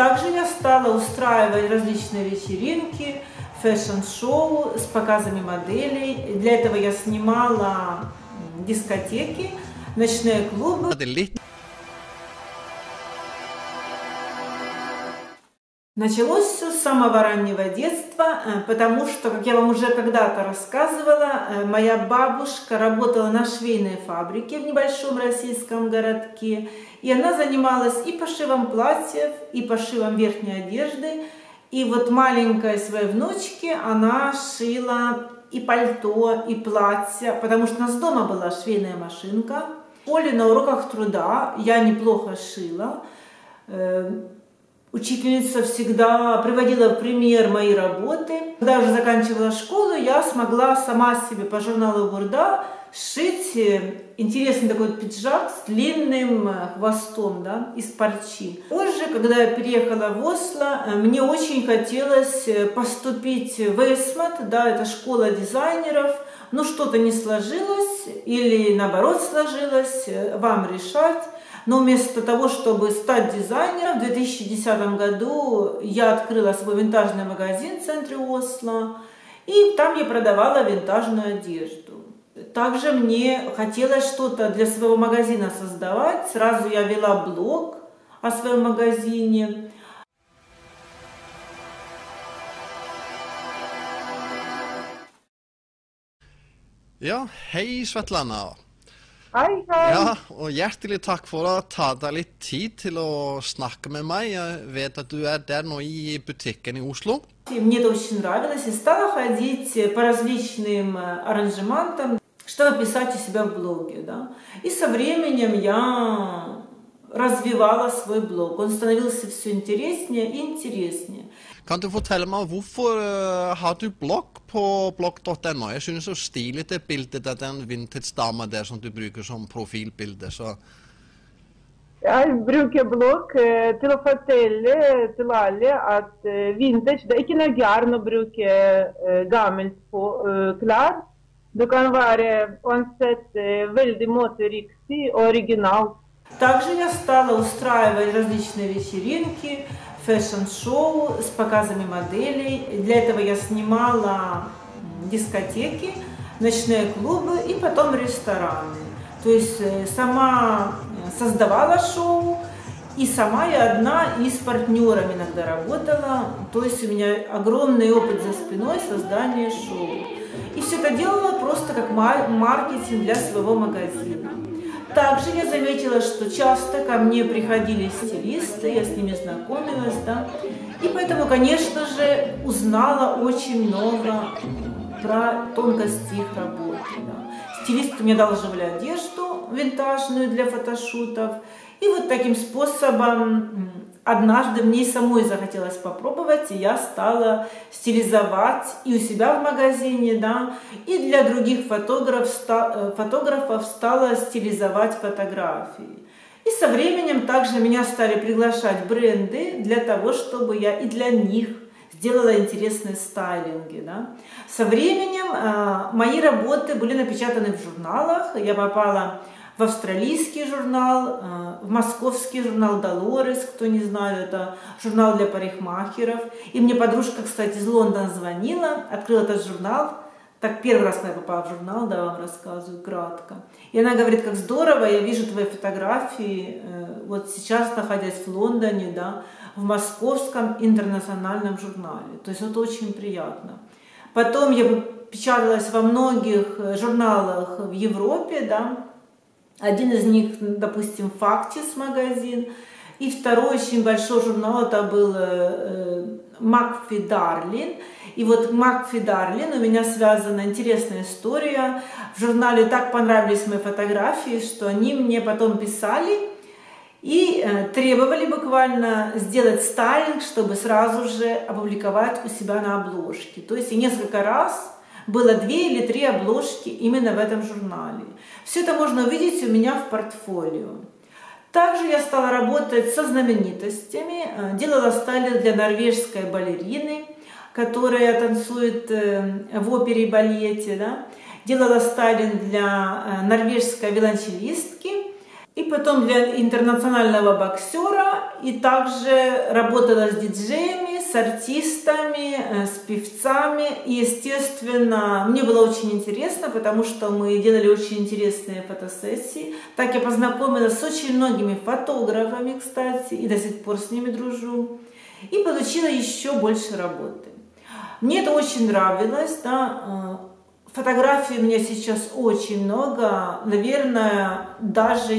Также я стала устраивать различные вечеринки, fashion-шоу с показами моделей. Для этого я снимала дискотеки, ночные клубы. Началось все с самого раннего детства, э, потому что, как я вам уже когда-то рассказывала, э, моя бабушка работала на швейной фабрике в небольшом российском городке, и она занималась и пошивом платьев, и пошивом верхней одежды, и вот маленькой своей внучке она шила и пальто, и платье, потому что у нас дома была швейная машинка. В школе на уроках труда я неплохо шила, э, Учительница всегда приводила в пример мои работы. Когда уже заканчивала школу, я смогла сама себе по журналу Бурда сшить э, интересный такой пиджак с длинным э, хвостом да, из парчи. Позже, когда я переехала в Осло, э, мне очень хотелось поступить в Эсмат, да, это школа дизайнеров, но что-то не сложилось или наоборот сложилось, вам решать. Но вместо того, чтобы стать дизайнером, в 2010 году я открыла свой винтажный магазин в центре Осло, и там я продавала винтажную одежду. Также мне хотелось что-то для своего магазина создавать. Сразу я вела блог о своем магазине. Ja, hej Svetlana! Hei, hei. Ja, og hjertelig takk for å ta deg litt tid til å snakke med meg. Jeg vet at du er der nå i butikken i Oslo. Мне это очень нравилось и стала ходить по различным аранжемантам, чтобы писать у себя в блоге. Да? И со временем я развивала свой blogg. Он становился все интереснее и интереснее. Kan du fortelle meg hvorfor uh, har du blogg på blogg.no? Jeg synes så stilig det bildet av den vintage-dama der som du bruker som profilbilde. så... Jeg bruker blogg eh, til å fortelle til alle at eh, vintage det er ikke noe gærent å bruke eh, gammelt på, eh, klær. Det kan være uansett eh, veldig moteriktig og originalt. Также я стала устраивать различные вечеринки, fashion-шоу с показами моделей. Для этого я снимала дискотеки, ночные клубы и потом рестораны. То есть э, сама создавала шоу, и сама я одна и с партнерами иногда работала. То есть у меня огромный опыт за спиной создания шоу. И все это делала просто как маркетинг для своего магазина. Также я заметила, что часто ко мне приходили стилисты, я с ними знакомилась, да, и поэтому, конечно же, узнала очень много про тонкости их работы. Да. Стилисты мне одалживали одежду винтажную для фотошутов, и вот таким способом однажды мне самой захотелось попробовать, и я стала стилизовать и у себя в магазине, да, и для других фотограф, э, фотографов стала стилизовать фотографии. И со временем также меня стали приглашать бренды для того, чтобы я и для них сделала интересные стайлинги. Да. Со временем э, мои работы были напечатаны в журналах, я попала в австралийский журнал, э, в московский журнал «Долорес», кто не знает, это журнал для парикмахеров. И мне подружка, кстати, из Лондона звонила, открыла этот журнал, так первый раз, когда я попала в журнал, да, вам рассказываю кратко. И она говорит, как здорово, я вижу твои фотографии, э, вот сейчас, находясь в Лондоне, да, в московском интернациональном журнале. То есть это очень приятно. Потом я печаталась во многих э, журналах в Европе, да, один из них, допустим, «Фактис» магазин, и второй очень большой журнал, это был э, Макфи Дарлин. И вот Макфи Дарлин, у меня связана интересная история. В журнале так понравились мои фотографии, что они мне потом писали и э, требовали буквально сделать стайлинг, чтобы сразу же опубликовать у себя на обложке. То есть и несколько раз было две или три обложки именно в этом журнале. Все это можно увидеть у меня в портфолио. Также я стала работать со знаменитостями, э, делала стайлинг для норвежской балерины, которая танцует э, в опере и балете, да? делала стайлинг для э, норвежской виолончелистки, И потом для интернационального боксера и также работала с диджеями, с артистами, э, с певцами. И, естественно, мне было очень интересно, потому что мы делали очень интересные фотосессии. Так я познакомилась с очень многими фотографами, кстати, и до сих пор с ними дружу. И получила еще больше работы. Мне это очень нравилось, да, э, Фотографий у меня сейчас очень много, наверное, даже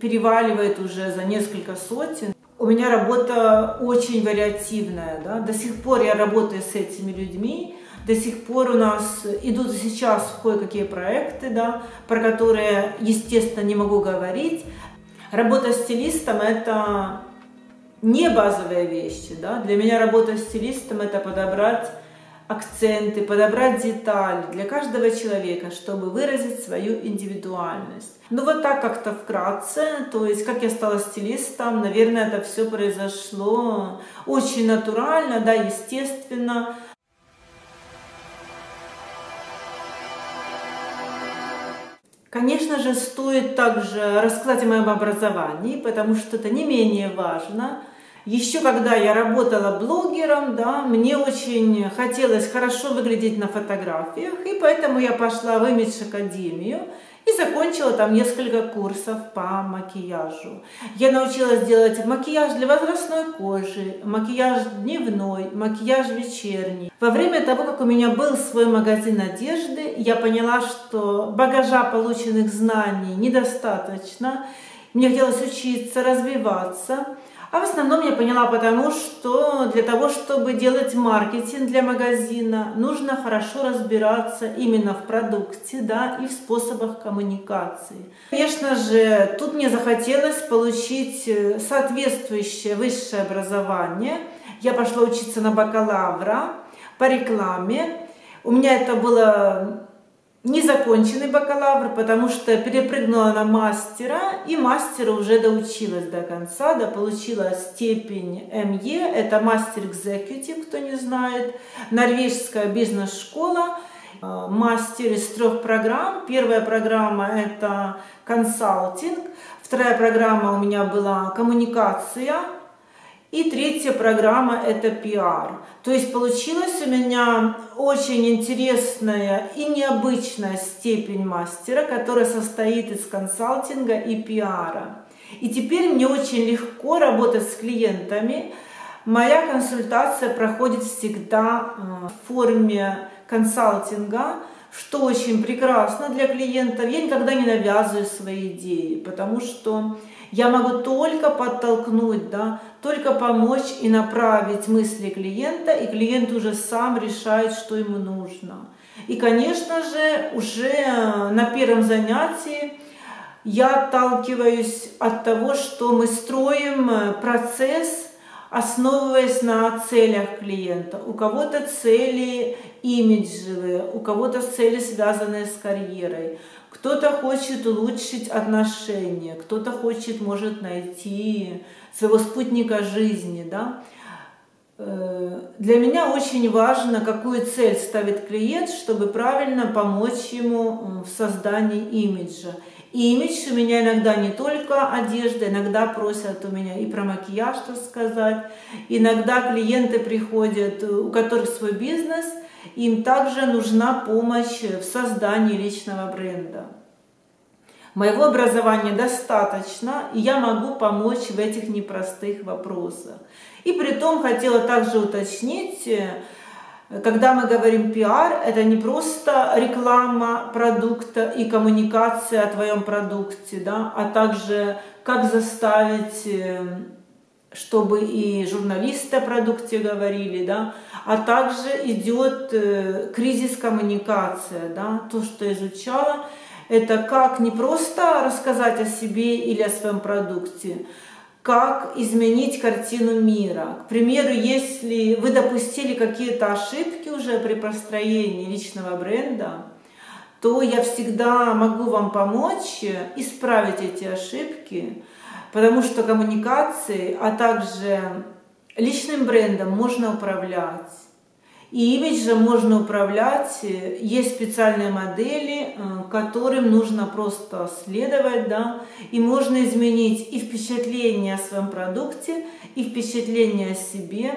переваливает уже за несколько сотен. У меня работа очень вариативная, да? до сих пор я работаю с этими людьми, до сих пор у нас идут сейчас кое-какие проекты, да, про которые, естественно, не могу говорить. Работа стилистом – это не базовые вещи. Да? Для меня работа стилистом – это подобрать акценты, подобрать детали для каждого человека, чтобы выразить свою индивидуальность. Ну вот так как-то вкратце, то есть как я стала стилистом, наверное, это все произошло очень натурально, да, естественно. Конечно же, стоит также рассказать о моем образовании, потому что это не менее важно – еще когда я работала блогером, да, мне очень хотелось хорошо выглядеть на фотографиях, и поэтому я пошла в Image Академию и закончила там несколько курсов по макияжу. Я научилась делать макияж для возрастной кожи, макияж дневной, макияж вечерний. Во время того, как у меня был свой магазин одежды, я поняла, что багажа полученных знаний недостаточно. Мне хотелось учиться, развиваться. А в основном я поняла потому, что для того, чтобы делать маркетинг для магазина, нужно хорошо разбираться именно в продукте да, и в способах коммуникации. Конечно же, тут мне захотелось получить э, соответствующее высшее образование. Я пошла учиться на бакалавра по рекламе. У меня это было незаконченный бакалавр, потому что перепрыгнула на мастера, и мастера уже доучилась до конца, да получила степень МЕ, это мастер экзекутив, кто не знает, норвежская бизнес-школа, э, мастер из трех программ. Первая программа – это консалтинг, вторая программа у меня была коммуникация – и третья программа – это пиар. То есть получилась у меня очень интересная и необычная степень мастера, которая состоит из консалтинга и пиара. И теперь мне очень легко работать с клиентами. Моя консультация проходит всегда э, в форме консалтинга, что очень прекрасно для клиентов. Я никогда не навязываю свои идеи, потому что я могу только подтолкнуть, да, только помочь и направить мысли клиента, и клиент уже сам решает, что ему нужно. И, конечно же, уже на первом занятии я отталкиваюсь от того, что мы строим процесс, основываясь на целях клиента. У кого-то цели имиджевые, у кого-то цели, связанные с карьерой. Кто-то хочет улучшить отношения, кто-то хочет, может, найти своего спутника жизни, да. Э, для меня очень важно, какую цель ставит клиент, чтобы правильно помочь ему в создании имиджа. И имидж у меня иногда не только одежда, иногда просят у меня и про макияж рассказать. Иногда клиенты приходят, у которых свой бизнес, им также нужна помощь в создании личного бренда. Моего образования достаточно, и я могу помочь в этих непростых вопросах. И при том хотела также уточнить, э, когда мы говорим пиар, это не просто реклама продукта и коммуникация о твоем продукте, да, а также как заставить, э, чтобы и журналисты о продукте говорили, да, а также идет э, кризис коммуникация, да, то, что изучала, это как не просто рассказать о себе или о своем продукте, как изменить картину мира. К примеру, если вы допустили какие-то ошибки уже при построении личного бренда, то я всегда могу вам помочь исправить эти ошибки, потому что коммуникацией, а также личным брендом можно управлять. И имиджем можно управлять. Есть специальные модели, э, которым нужно просто следовать, да, и можно изменить и впечатление о своем продукте, и впечатление о себе.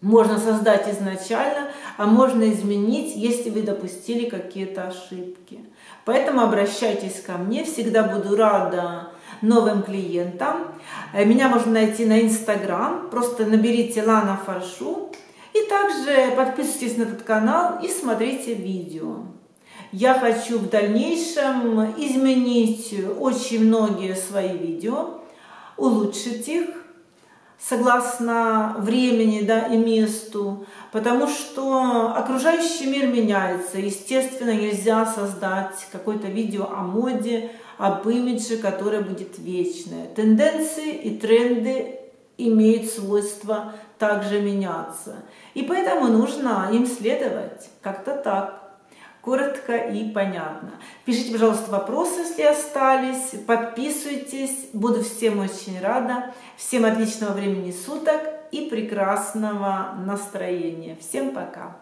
Можно создать изначально, а можно изменить, если вы допустили какие-то ошибки. Поэтому обращайтесь ко мне, всегда буду рада новым клиентам. Э, меня можно найти на Инстаграм, просто наберите Лана Фаршу. И также подписывайтесь на этот канал и смотрите видео. Я хочу в дальнейшем изменить очень многие свои видео, улучшить их согласно времени да, и месту, потому что окружающий мир меняется. Естественно, нельзя создать какое-то видео о моде, об имидже, которое будет вечное. Тенденции и тренды имеют свойство также меняться. И поэтому нужно им следовать. Как-то так. Коротко и понятно. Пишите, пожалуйста, вопросы, если остались. Подписывайтесь. Буду всем очень рада. Всем отличного времени суток и прекрасного настроения. Всем пока.